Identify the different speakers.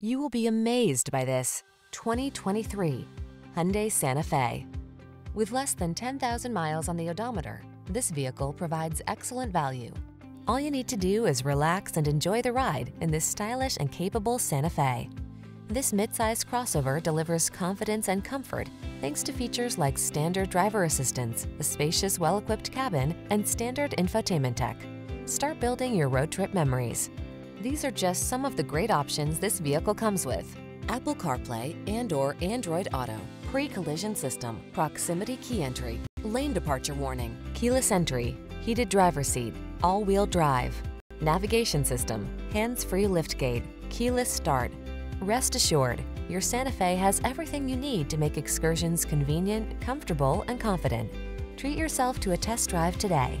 Speaker 1: You will be amazed by this 2023 Hyundai Santa Fe. With less than 10,000 miles on the odometer, this vehicle provides excellent value. All you need to do is relax and enjoy the ride in this stylish and capable Santa Fe. This midsize crossover delivers confidence and comfort thanks to features like standard driver assistance, a spacious, well-equipped cabin, and standard infotainment tech. Start building your road trip memories. These are just some of the great options this vehicle comes with. Apple CarPlay and or Android Auto, pre-collision system, proximity key entry, lane departure warning, keyless entry, heated driver seat, all-wheel drive, navigation system, hands-free liftgate, keyless start. Rest assured, your Santa Fe has everything you need to make excursions convenient, comfortable, and confident. Treat yourself to a test drive today.